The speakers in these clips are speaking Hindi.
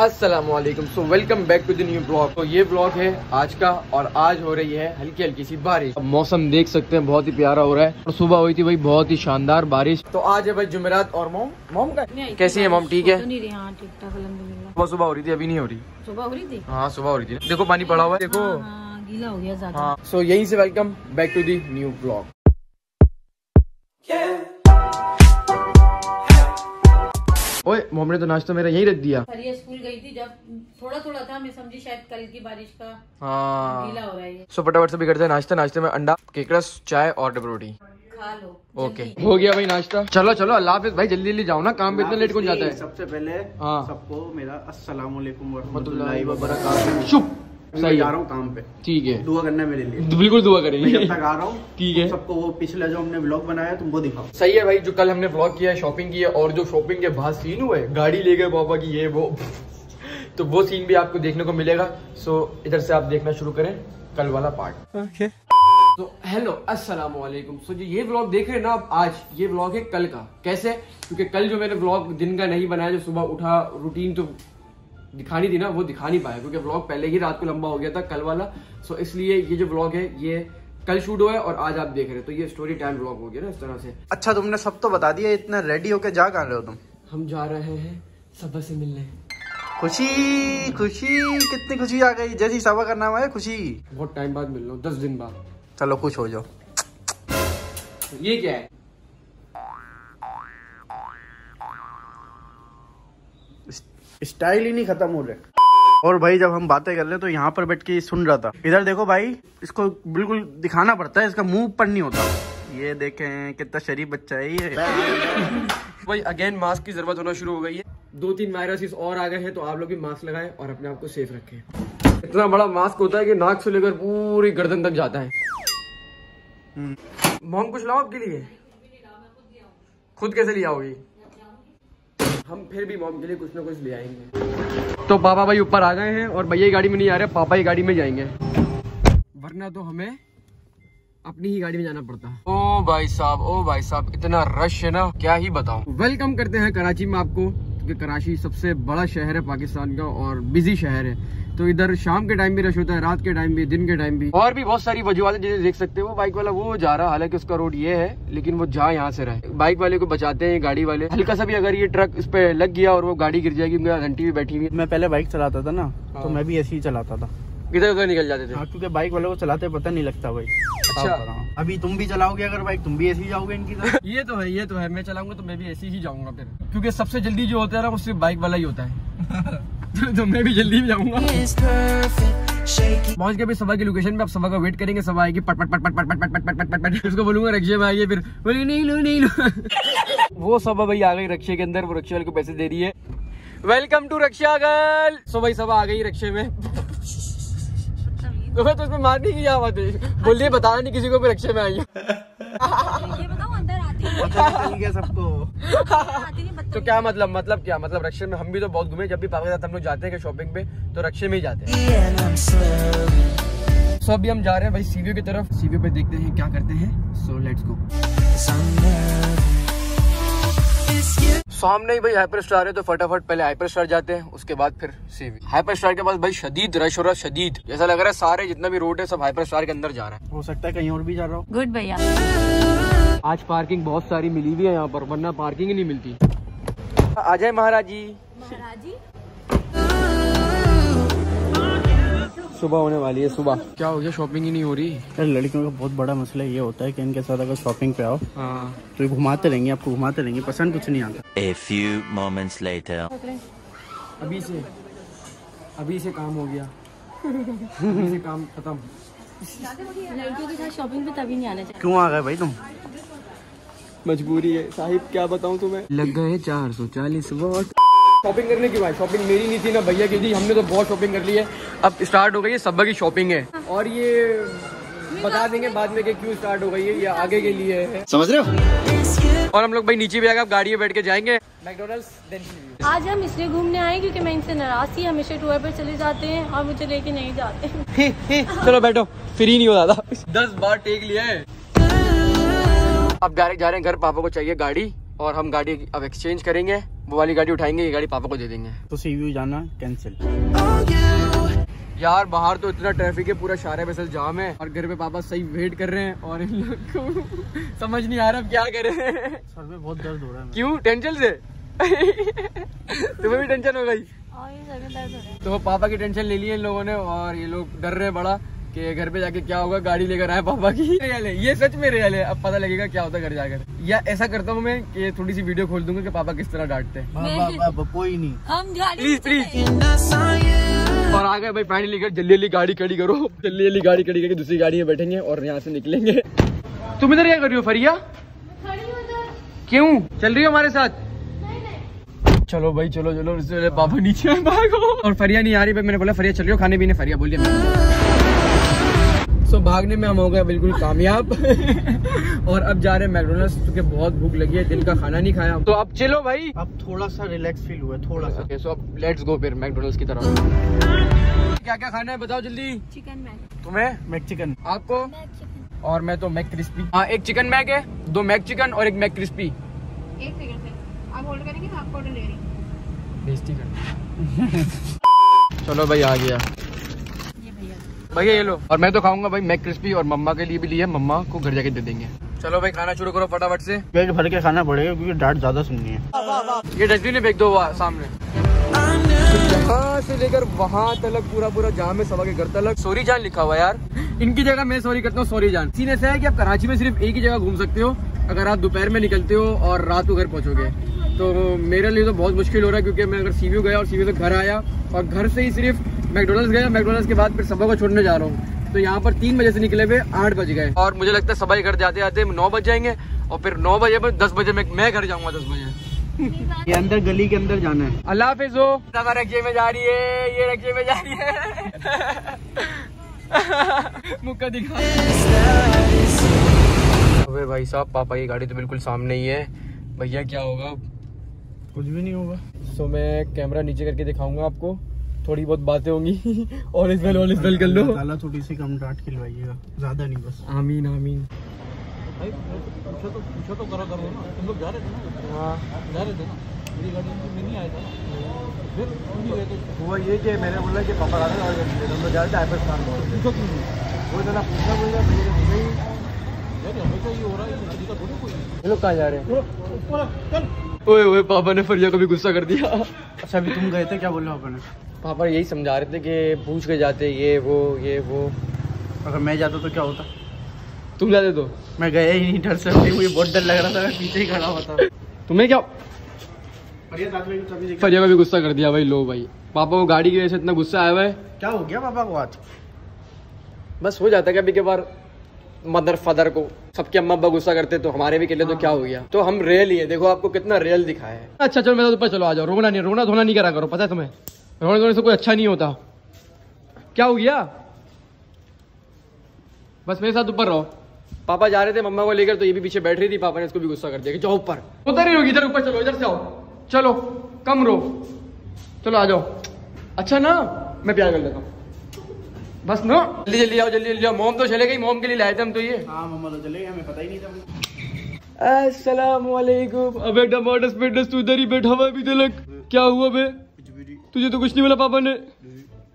अस्सलाम वालेकुम so welcome back to the new blog तो ये ब्लॉग है आज का और आज हो रही है हल्की हल्की सी बारिश. अब मौसम देख सकते हैं बहुत ही प्यारा हो रहा है. और सुबह हुई थी भाई बहुत ही शानदार बारिश. तो आज है भाई जुमेरात और मोम. मोम का कैसी है मोम ठीक है? तो नहीं रही हाँ ठीक ठाक अलहमदुलिल्लाह। सुबह सुबह हो रही थी अभी नहीं हो रही. सुबह हो रही थी? हाँ सुबह हो रही थी देखो पानी पड़ा हुआ है देखो. हाँ, हाँ, गीला हो गया ज़्यादा। हाँ सो यहीं से welcome back to the new blog ओए मोम ने तो नाश्ता मेरा यही रख दिया. स्कूल थी जब थोड़ा थोड़ा था मैं समझी शायद कल की बारिश का हाँ। गीला हो रहा है सो फटाफट से भी करते हैं नाश्ता। नाश्ते में अंडा केकरस चाय और डबल रोटी। खा लो ओके। हो गया भाई नाश्ता। चलो चलो अल्लाह हाफिज। भाई जल्दी जल्दी जाओ ना काम पे इतना लेट कौन जाता है? सबसे पहले हाँ। सबको मेरा अस्सलाम वालेकुम वरहमतुल्लाहि वबरकातुहू। शुभ। सही जा रहा हूँ काम पे। ठीक है। दुआ करना मेरे लिए। तो बिल्कुल दुआ मैं जब तक आ रहा हूँ ठीक है। सबको वो पिछला जो हमने ब्लॉग बनाया तुम वो दिखाओ सही है भाई जो कल हमने ब्लॉग किया है शॉपिंग की है और जो शॉपिंग के बाद सीन हुए गाड़ी ले गए पापा की ये वो। तो वो सीन भी आपको देखने को मिलेगा। सो इधर से आप देखना शुरू करें कल वाला पार्ट तो हेलो अस्सलाम वालेकुम सो जो ये व्लॉग देख रहे हैं ना आप आज ये व्लॉग है कल का। कैसे? क्योंकि कल जो मैंने व्लॉग दिन का नहीं बनाया जो सुबह उठा रूटीन तो दिखानी थी ना वो दिखा नहीं पाया क्योंकि व्लॉग पहले ही रात को लंबा हो गया था कल वाला। सो इसलिए ये जो व्लॉग है ये कल शूट हुआ है और आज आप देख रहे हैं। तो ये स्टोरी टाइम व्लॉग हो गया ना इस तरह से। अच्छा तुमने सब तो बता दिया इतना रेडी होके जा कर रहे हो तुम? हम जा रहे हैं सबा से मिलने। खुशी खुशी कितनी खुशी आ गई। जैसी सभा का नाम है खुशी। बहुत टाइम बाद मिल रहा हूँ दस दिन बाद। चलो खुश हो जाओ। ये क्या है? स्टाइल ही नहीं खत्म हो रहे और भाई जब हम बातें कर रहे हैं तो यहाँ पर बैठ के सुन रहा था। इधर देखो भाई इसको बिल्कुल दिखाना पड़ता है इसका मुँह पर नहीं होता। ये देखें कितना शरीफ बच्चा है ये। भाई अगेन मास्क की ज़रूरत होना शुरू हो गई है। दो तीन वायरसेस और आ गए हैं तो आप लोग भी मास्क लगाएँ और अपने आप को सेफ़ रखें। इतना बड़ा मास्क होता है कि नाक से लेकर पूरी गर्दन तक जाता है। मोम कुछ लाओ आपके लिए? खुद कैसे ले आओगी? हम फिर भी मॉम के लिए कुछ ना कुछ ले आएँगे। तो पापा भाई ऊपर आ गए हैं और भैया की गाड़ी में नहीं आ रहे पापा की गाड़ी में जाएँगे। वरना तो हमें अपनी ही गाड़ी में जाना पड़ता। है ओ भाई साहब ओ भाई साहब इतना रश है ना क्या ही बताऊँ। वेलकम करते हैं कराची में आपको। क्योंकि कराची सबसे बड़ा शहर है पाकिस्तान का और बिज़ी शहर है। तो इधर शाम के टाइम भी रश होता है रात के टाइम भी दिन के टाइम भी। और भी बहुत सारी वजूहत है जैसे देख सकते हैं वो बाइक वाला वो जा रहा हालाँकि उसका रोड ये है लेकिन वो जा यहाँ से रहे बाइक वाले को बचाते हैं गाड़ी वाले। हल्का सा भी अगर ये ट्रक इस पर लग गया और वो गाड़ी गिर जाएगी क्योंकि घंटी भी बैठी हुई मैं पहले बाइक चलाता था ना हाँ। तो मैं भी ऐसे ही चलाता था। इधर उधर निकल जाते थे हाँ क्योंकि बाइक वालों को चलाते पता नहीं लगता भाई अच्छा। अभी तुम भी चलाओगे अगर बाइक तुम भी ऐसे ही जाओगे इनकी तरह ये तो है ये तो है मैं चलाऊँगा तो मैं भी ऐसे ही जाऊँगा फिर क्योंकि सबसे जल्दी जो होता है ना वो सिर्फ़ बाइक वाला ही होता है तो, तो मैं भी जल्दी भी जाऊँगा पहुँच के भी सभा की लोकेशन पे आप सभा का वेट करेंगे सभा आएगी पट पट पट पट पट पट पट पट पट पट पट पट उसको बोलूँगा रक्षे में आइए फिर बोलेंगे नहीं लो नहीं लो वो सभा भाई आ गई रक्षे के अंदर वो रक्षे वाले को पैसे दे रही है welcome to Raksha girl so भाई सभा आ गई रक्षे में तो मैं तो इसमें मारने की क्या बात है? बोलिए बताना नहीं किसी को भी रक्षे में आई है। सबको? तो क्या मतलब मतलब क्या? मतलब रक्षे में हम भी तो बहुत घूमे जब भी पापा के साथ हम लोग जाते हैं शॉपिंग पे तो रक्षे में ही जाते हैं। सो अभी हम जा रहे हैं भाई सीवीओ की तरफ़। सीवीओ पे देखते हैं क्या करते हैं। सो लेट्स गो सामने ही भाई हाइपर स्टार है तो फटाफट पहले हाइपर स्टार जाते हैं उसके बाद फिर सीवी हाइपर स्टार के पास भाई शदीद रश हो रहा है शदीद. जैसा लग रहा है सारे जितना भी रोड है सब हाइपर स्टार के अंदर जा रहे हैं. हो सकता है कहीं और भी जा रहा हूँ. गुड भैया. आज पार्किंग बहुत सारी मिली हुई है यहाँ पर वरना पार्किंग ही नहीं मिलती. आ जाए महाराज जी. महाराजी सुबह होने वाली है सुबह। क्या हो गया? शॉपिंग ही नहीं हो रही। यार लड़कियों का बहुत बड़ा मसला ये होता है कि इनके साथ अगर शॉपिंग पे आओ हाँ। तो ये घुमाते रहेंगे आपको घुमाते रहेंगे पसंद कुछ नहीं आता। A few moments later. अभी से अभी से काम हो गया। अभी से काम खत्म। लड़कियों के साथ शॉपिंग पे तभी नहीं आना चाहिए। क्यों आ गए भाई तुम? मजबूरी है। साहिब क्या बताऊँ तुम्हें? लग गए चार सौ चालीस वोट शॉपिंग करने की भाई शॉपिंग मेरी नहीं थी ना भैया की थी हमने तो बहुत शॉपिंग कर ली है। अब स्टार्ट हो गई है सब्बा की शॉपिंग है। और ये बता देंगे बाद में कि क्यों स्टार्ट हो गई है ये आगे के लिए है। समझ रहे हो? और हम लोग भाई नीचे भी आगे गाड़ी में बैठ के जाएँगे। मैकडोनल्ड्स आज हम इसलिए घूमने आए क्योंकि मैं इनसे नाराज़ थी हमेशा टूर पर चले जाते हैं और मुझे लेके नहीं जाते। चलो बैठो फ्री नहीं हो दादा दस बार टेक लिया है अब डायरेक्ट जा रहे हैं घर पापा को चाहिए गाड़ी। और हम गाड़ी अब एक्सचेंज करेंगे। वो वाली गाड़ी उठाएँगे ये गाड़ी पापा को दे देंगे। तो सी व्यू जाना कैंसिल यार बाहर तो इतना ट्रैफ़िक है पूरा शारे में जाम है। और घर पे पापा सही वेट कर रहे हैं और इन लोग को समझ नहीं आ रहा अब क्या करें। सर में बहुत दर्द हो रहा है क्यों? टेंशन से? तुम्हें भी टेंशन हो गई? और ये सर में दर्द हो रहा है। तो पापा की टेंशन ले ली है इन लोगों ने और ये लोग डर रहे हैं बड़ा। कि घर पे जाके क्या होगा गाड़ी लेकर आए पापा की। रियल है ये सच में रियल है। अब पता लगेगा क्या होता है घर जाकर। या ऐसा करता हूँ मैं कि थोड़ी सी वीडियो खोल दूँगा कि पापा किस तरह डांटते हैं। कोई नहीं। हम प्लीज़ प्लीज़ और आ गए भाई फाइनली घर जल्दी जल्दी गाड़ी खड़ी करो। जल्दी जल्दी गाड़ी खड़ी करके दूसरी गाड़ी में बैठेंगे और यहाँ से निकलेंगे। तुम इधर क्या कर रही हो फरिया? क्यों? चल रही हो हमारे साथ? चलो भाई चलो चलो पापा नीचे भागो। और फरिया नहीं आ रही भाई मैंने बोला फरिया चल रही हो खाने पीने फरिया बोलिए सो भागने में हम हो गए बिल्कुल कामयाब। और अब जा रहे हैं मैकडोनल्ड्स क्योंकि बहुत भूख लगी है दिन का खाना नहीं खाया। तो अब चलो भाई। अब थोड़ा सा रिलैक्स फील हुआ थोड़ा सा। ओके सो अब लेट्स गो फिर मैकडोनल्ड्स की तरफ़। क्या क्या खाना है बताओ जल्दी। चिकन मैक तुम्हें? आपको? मैक चिकन और मैं तो मैक क्रिस्पी हाँ एक चिकन मैक है दो मैक चिकन और एक मैक क्रिस्पी एक आप होल्ड करेंगे मैं आपको ऑर्डर ले रही हूँ। बेइज्जती कर। चलो भाई आ गया। भैया ये लो। और मैं तो खाऊँगा भाई मैक क्रिस्पी और मम्मा के लिए भी लिया मम्मा को घर जाके दे देंगे। चलो भाई खाना शुरू करो फटाफट से। पेट भर के खाना पड़ेगा क्योंकि डांट ज़्यादा सुननी है। ये डस्टबिन फेंक दो वहाँ सामने। यहाँ से लेकर वहाँ तक पूरा पूरा जाम में सवा के घर तक सॉरी जान लिखा हुआ यार। इनकी जगह मैं सॉरी करता हूँ सॉरी जान। सीन ऐसा है कि आप कराची में सिर्फ़ एक ही जगह घूम सकते हो अगर आप दोपहर में निकलते हो और रात को घर पहुँचोगे। तो मेरे लिए तो बहुत मुश्किल हो रहा है क्योंकि मैं अगर सीवीयू गया और सीवीयू से घर आया और घर से ही सिर्फ़ मैकडोनल्ड्स गया मैकडोनल्ड्स के बाद फिर सबा को छोड़ने जा रहा हूँ। तो यहाँ पर तीन बजे से निकले हुए आठ बज गए। और मुझे लगता है सभा घर जाते जाते नौ बज जाएँगे और फिर नौ बजे पर दस बजे में मैं घर जाऊँगा दस बजे। ये अंदर गली के अंदर जाना है। अल्लाह हाफिज हो। दादा रक्जे में जा रही है ये रक्जे में जा रही है। मुक्का दिखा। अबे भाई साहब पापा की गाड़ी तो बिल्कुल सामने ही है। भैया क्या होगा? कुछ भी नहीं होगा। सो मैं कैमरा नीचे करके दिखाऊँगा आपको। थोड़ी बहुत बातें होंगी। और इस बेल और इस बेल कर लो। ताला थोड़ी सी कम डांट खिलवाइएगा। ज़्यादा नहीं बस। आमीन आमीन। पूछो तो पूछो तो करो करो ना। तुम लोग जा रहे थे ना? हाँ। जा रहे थे ना? मेरी गाड़ी में नहीं आया था। फिर नहीं गए थे? हुआ ये कि मैंने बोला कि पापा आ रहे हैं और हम लोग जा रहे थे आईपैड खान पूछो क्यों वो जना पूछा बोला भैया ने पूछा ही यार हमेशा ये हो रहा है ये तरीका थोड़ी कोई ये लोग कहाँ जा रहे हैं? ओए ओए पापा ने फरिया को भी गुस्सा कर दिया। अच्छा अभी तुम गए थे? क्या बोला पापा ने? पापा यही समझा रहे थे कि पूछ के जाते ये वो ये वो। अगर मैं जाता तो क्या होता? तुम जाते तो। मैं गया ही नहीं डर से मुझे बहुत डर लग रहा था मैं पीछे ही खड़ा था। तुम्हें क्या में फरिया को भी गुस्सा कर दिया भाई लो भाई। पापा को गाड़ी की वजह से इतना गुस्सा आया हुआ है क्या हो गया पापा को आज? बस हो जाता है कभी कभार मदर फादर को। सबके अम्मा अब्बा गुस्सा करते तो हमारे भी के लिए तो क्या हो गया? तो हम रियल ही है देखो आपको कितना रियल दिखा है। अच्छा चलो मेरे ऊपर चलो आ जाओ। रोना नहीं रोना धोना नहीं करा करो पता है तुम्हें? रोने धोने से कोई अच्छा नहीं होता। क्या हो गया? बस मेरे साथ ऊपर रहो। पापा जा रहे थे मम्मा को लेकर तो ये भी पीछे बैठ रही थी पापा ने इसको भी गुस्सा कर दिया कि जाओ ऊपर। उधर ही रहोगी इधर ऊपर चलो इधर से आओ। चलो कम रो। चलो आ जाओ। अच्छा ना मैं प्यार कर लेता हूँ। बस ना। जल्दी जल्दी आओ जल्दी जल्दी आओ। मोम तो चले गई मोम के लिए लाए थे हम तो ये। हाँ मम्मा तो चले गए हमें पता ही नहीं था अस्सलाम वालेकुम अबे टमाटर स्पेटस तू इधर ही बैठा हुआ अभी तक। क्या हुआ बे? तुझे तो कुछ नहीं बोला पापा ने।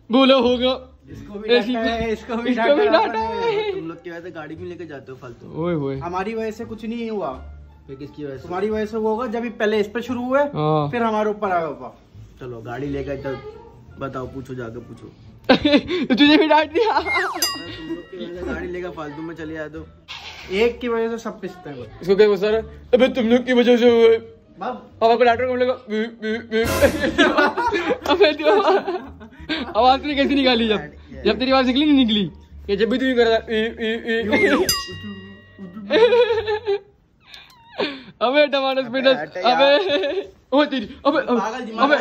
बोला होगा। इसको भी डांटा है, इसको भी इसको भी डांटा है। तुम लोग की वजह से गाड़ी में लेके जाते हो फालतू। ओए होए। हमारी वजह से कुछ नहीं हुआ। फिर किसकी वजह से? तुम्हारी वजह से होगा जब पहले इस पे शुरू हुए हाँ। फिर हमारे ऊपर आ गया चलो गाड़ी लेकर बताओ पूछो जाके पूछो। तुझे भी डांट दिया। तुम लोग की वजह से गाड़ी लेकर फालतू में चले जाते हो एक की वजह से सब पिसते हैं इसको क्या गुस्सा अबे तुम लोग की वजह से हुए। पापा को डॉक्टर को बोलेगा आवाज़ तेरी कैसी निकाली जब जब तेरी आवाज़ निकली नहीं निकली ये जब भी तू कर रहा। अबे टमाटर अबे अबे ओ तेरी अबे अबे।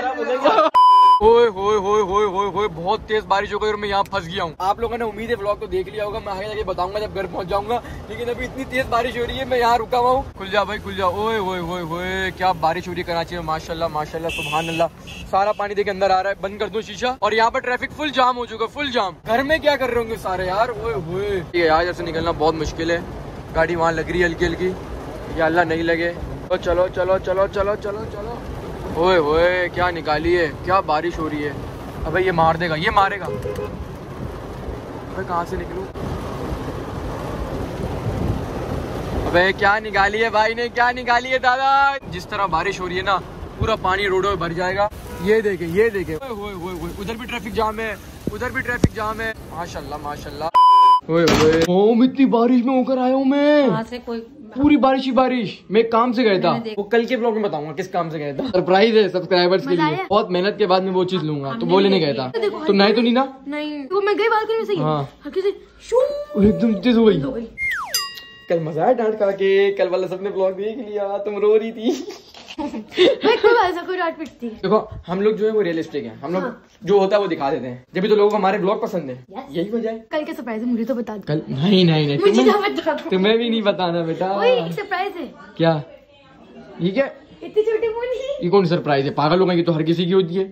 ओए होए होए होए होए होए बहुत तेज बारिश हो गई और मैं यहाँ फंस गया हूँ। आप लोगों ने उम्मीद है व्लॉग को देख लिया होगा मैं आगे जाके बताऊँगा जब घर पहुँच जाऊँगा लेकिन अभी इतनी तेज बारिश हो रही है मैं यहाँ रुका हुआ हूँ। खुल जा भाई खुल जा। ओए होए होए होए क्या बारिश हो रही है कराची में माशाल्लाह माशाल्लाह सुबहान अल्लाह सारा पानी देखे अंदर आ रहा है बंद कर दो शीशा। और यहाँ पर ट्रैफ़िक फुल जाम हो चुका फुल जाम घर में क्या कर रहे होंगे सारे यार? ओए होए ये यहाँ से निकलना बहुत मुश्किल है। गाड़ी वहाँ लग रही है हल्की हल्की या अल्लाह नहीं लगे। तो चलो चलो चलो चलो चलो चलो। ओए ओए क्या निकाली है? क्या बारिश हो रही है? अबे ये मार देगा ये मारेगा। अबे कहाँ से निकलूं? अबे क्या निकाली है भाई ने? क्या निकाली है दादा? जिस तरह बारिश हो रही है ना पूरा पानी रोडों में भर जाएगा। ये देखे ये देखे। ओए ओए ओए ओए उधर भी ट्रैफ़िक जाम है उधर भी ट्रैफ़िक जाम है। माशाल्लाह माशाल्लाह। ओए ओए ओम इतनी बारिश में होकर आया हूँ मैं। वहाँ से कोई पूरी बारिश ही बारिश। मैं काम से गया था। वो कल के ब्लॉग में बताऊँगा किस काम से गया था। सरप्राइज़ है सब्सक्राइबर्स के लिए। बहुत मेहनत के बाद में वो चीज़ लूँगा। तो बोले वो लेने गया था। तो तुम नहीं तो नहीं ना? नहीं। तो मैं गई बात कर हाँ। एकदम तेज हो गई। कल मज़ा आया डांट खा के। कल वाला सबने ब्लॉग देख लिया। तुम रो रही थी। ऐसा कोई डांट थी देखो हम लोग जो है वो रियलिस्टिक है। हम लोग हाँ। जो होता है वो दिखा देते हैं। जब भी तो लोगों को हमारे ब्लॉग पसंद है। यही वजह है। कल के सरप्राइज़ है मुझे तो बता दो। कल नहीं नहीं नहीं। तुम्हें तुम्हें भी नहीं बताना बेटा। सरप्राइज़ है। क्या? ठीक है इतनी छोटी बोली। ये कौन सरप्राइज़ है? पागल होगा ये तो हर किसी की होती है।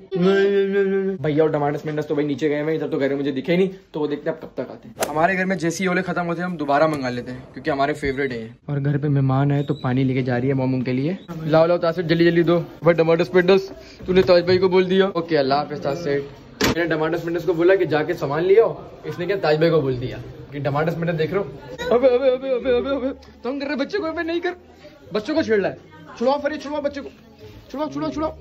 भैया और टमाटर स्मेंडस तो भाई नीचे गए हैं इधर तो घर में मुझे दिखे नहीं तो वो देखते हैं अब कब तक आते हैं। हमारे घर में जैसे ही ओले खत्म होते हैं हम दोबारा मंगा लेते हैं क्योंकि हमारे फेवरेट है। और घर पे मेहमान है तो पानी लेके जा रही है मोमो के लिए। लाओ लाओ तासिर जल्दी जल्दी दो। भाई टमाटर स्पेंडस तूने ताज भाई को बोल दिया। ओके अल्लाह हाफिज तासिर मैंने टमाटर स्पेंडस को बोला कि जाके सामान लियो इसने क्या ताज भाई को बोल दिया? कि टमाटर स्पेंडस देख रहे हो? अबे अबे अबे अबे अबे अबे तुम कर रहे बच्चे को अबे नहीं कर। बच्चों को छेड़ रहा है। छुड़ाओ फरी छुड़ाओ बच्चे को। छुड़ाओ छुड़ाओ छुड़ाओ।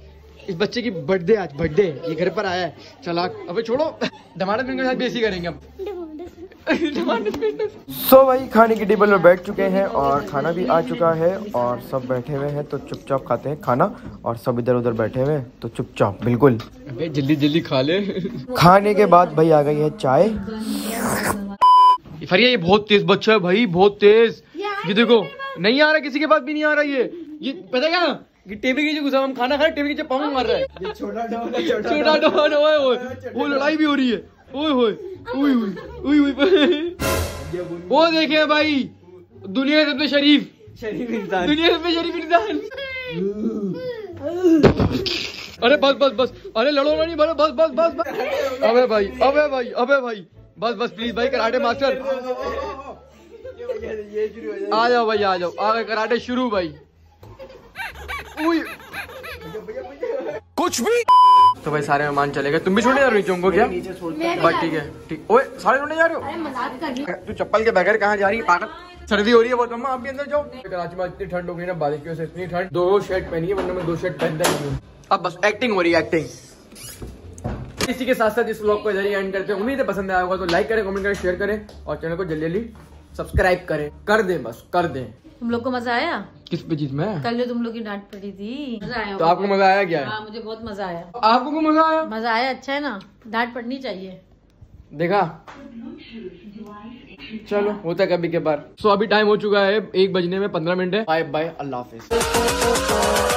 इस बच्चे की बर्थडे आज बर्थडे ये घर पर आया है। चला अबे छोड़ो। टमाटर फिंगर के साथ ऐसी करेंगे अब सो so, भाई खाने की टेबल पर बैठ चुके हैं और खाना भी आ चुका है और सब बैठे हुए हैं तो चुपचाप खाते हैं खाना और सब इधर उधर बैठे हुए हैं तो चुपचाप बिल्कुल। अबे जल्दी जल्दी खा ले। खाने के बाद भाई आ गई है चाय। फरिया ये बहुत तेज बच्चा है भाई बहुत तेज। ये देखो। नहीं आ रहा किसी के पास भी नहीं आ रहा ये। ये पता क्या कि टेबल के घुसा हम खाना खा रहे टेबल के पाँव मार रहा है। छोटा डॉन ओए ओए। वो लड़ाई भी हो रही है। ओए ओए ओए ओए ओए वो देखे भाई दुनिया सबसे शरीफ। शरीफ इंसान। दुनिया सबसे शरीफ इंसान। अरे बस बस बस। अरे लड़ो नहीं बस बस बस बस। बस अबे भाई अबे भाई अबे भाई। बस बस प्लीज़ भाई कराटे मास्टर। आ जाओ भाई आ जाओ। आगे कराटे शुरू भाई। कुछ भी। तो भाई सारे मेहमान चले गए। तुम भी छोड़ने जा रहे हो नीचे उनको क्या? बस ठीक है ठीक। ओए सारे छोड़ने जा रहे हो? अरे मज़ाक कर रही तू चप्पल के बगैर कहाँ जा रही है? पागल। सर्दी हो रही है बहुत अम्मा आप भी अंदर जाओ। कराची में इतनी ठंड हो गई ना बारिश की वजह से इतनी ठंड। दो शर्ट पहनी है वरना मैं दो शर्ट पहनता ही हूँ। अब बस एक्टिंग हो रही है एक्टिंग इसी के साथ साथ इस ब्लॉग को ज़रिए एंड करते हैं। उम्मीद है पसंद आया होगा तो लाइक करें कमेंट करें शेयर करें और चैनल को जल्दी जल्दी सब्सक्राइब करें। कर दें बस कर दें। तुम लोग को मज़ा आया? किस पे चीज़ में? कल जो तुम लोग की डांट पड़ी थी। मज़ा आया तो आपको मज़ा आया क्या? हाँ मुझे बहुत मज़ा आया। आपको को मज़ा आया? मज़ा आया अच्छा है ना? डांट पड़नी चाहिए। देखा? चलो होता है कभी के बार सो so, अभी टाइम हो चुका है एक बजने में पंद्रह मिनट है। बाय बाय अल्लाह हाफिज।